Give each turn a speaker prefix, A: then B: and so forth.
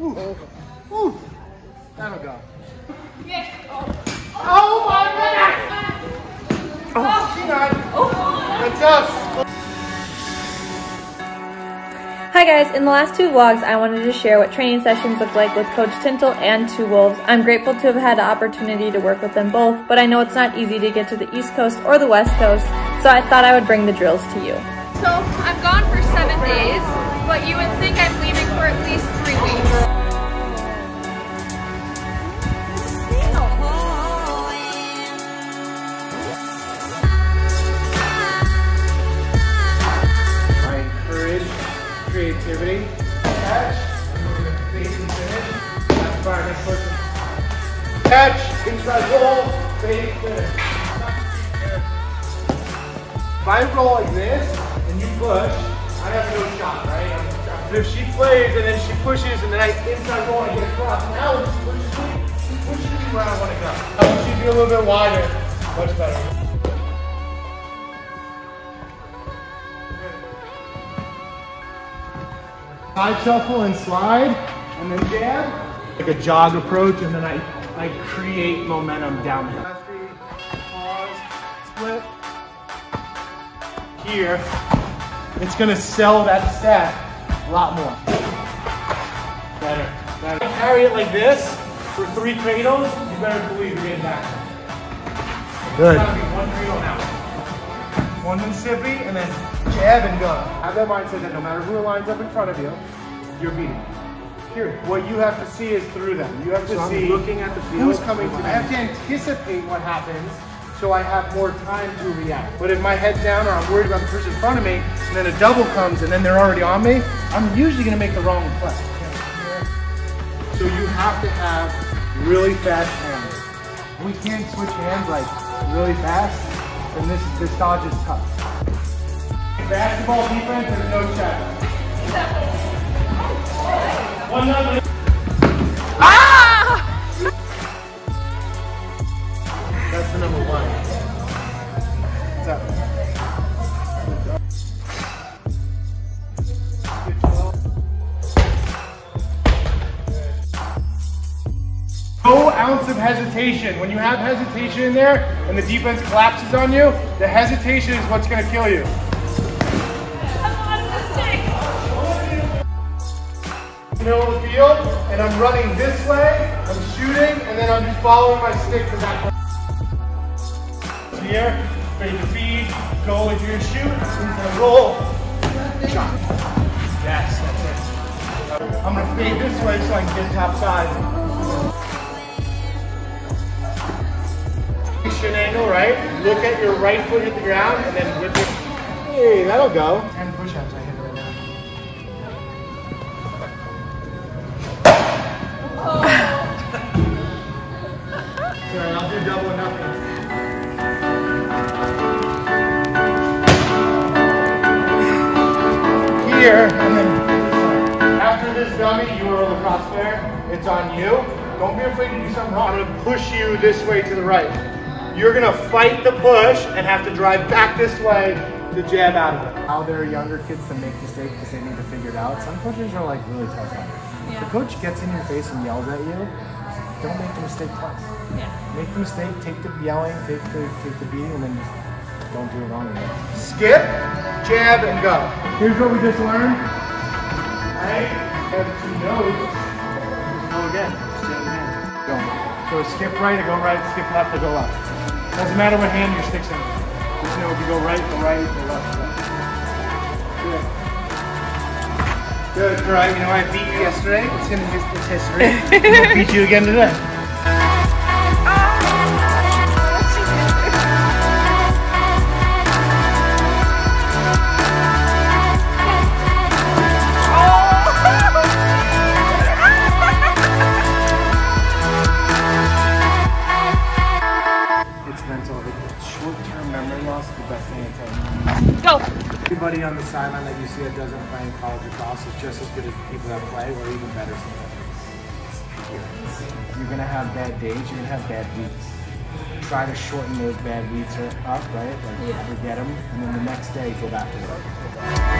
A: Ooh. Ooh. That'll go. Oh, oh my god! Oh. oh, she got it. Oh. That's us.
B: Hi guys, in the last two vlogs, I wanted to share what training sessions look like with Coach Tintle and Two Wolves. I'm grateful to have had the opportunity to work with them both, but I know it's not easy to get to the East Coast or the West Coast, so I thought I would bring the drills to you.
C: So I'm gone for seven days, but you would think I'm leaving for at least three weeks.
A: Catch. Inside roll. Fade finish. If I roll like this and you push, I have no shot, right? But if she plays and then she pushes and then I inside roll and get across, now she pushes me, she pushes me where I want to go. I want you to be a little bit wider. Much better. Side shuffle and slide, and then jab. Like a jog approach, and then I, I create momentum downhill. Pause, split. Here, it's gonna sell that stat a lot more. Better, better. Carry it like this for three cradles, you better believe you're getting back. Good. One cradle now. One Mississippi, and then jab and go. Have that mindset that no matter who lines up in front of you, you're beating. Here, what you have to see is through them. You have to
D: I'm
A: see
D: looking at the field.
A: who's coming to me. I have to anticipate what happens so I have more time to react. But if my head's down or I'm worried about the person in front of me, and then a double comes and then they're already on me, I'm usually gonna make the wrong play. So you have to have really fast hands. We can't switch hands like really fast, then this this dodge is tough. Basketball defense, there's no check. Nothing. That's the number one. Up? No ounce of hesitation. When you have hesitation in there and the defense collapses on you, the hesitation is what's going to kill you. Middle of the field, and I'm running this way, I'm shooting, and then I'm just following my stick to that. Here, fade to feed, go if you're gonna shoot, and roll, shot. Yes, that's it. I'm gonna fade this way so I can get top side. Shin angle, right? Look at your right foot hit the ground, and then whip it. Hey, that'll go. 10 push-ups I hit Here, and then after this dummy, you are lacrosse player, it's on you. Don't be afraid to do something wrong. I'm gonna push you this way to the right. You're gonna fight the push and have to drive back this way to jab out of it.
D: How there are younger kids that make mistakes because they need to figure it out. Some coaches are like really tough on it. If the coach gets in your face and yells at you, don't make the mistake twice.
C: Yeah.
D: Make the mistake, take the yelling, take the take the beating, and then just don't do it wrong again.
A: Skip, jab, and go. Here's what we just learned. Right? Have two nodes. Go again. Same hand. Go. So skip right, I go right, skip left, I go left. Doesn't matter what hand your stick's in. Just know if you go right, go right, go left, left. Good. Good. All right, you know I beat you yesterday. It's in his, it's history. I'll beat you again today.
D: Loss is the best thing I tell.
C: Go.
D: Everybody on the sideline that you see that doesn't play in college lacrosse is just as good as the people that play, or even better sometimes. You're gonna have bad days. You're gonna have bad weeks. Try to shorten those bad weeks up, right? Like
C: Yeah.
D: forget them, and then the next day go back to work.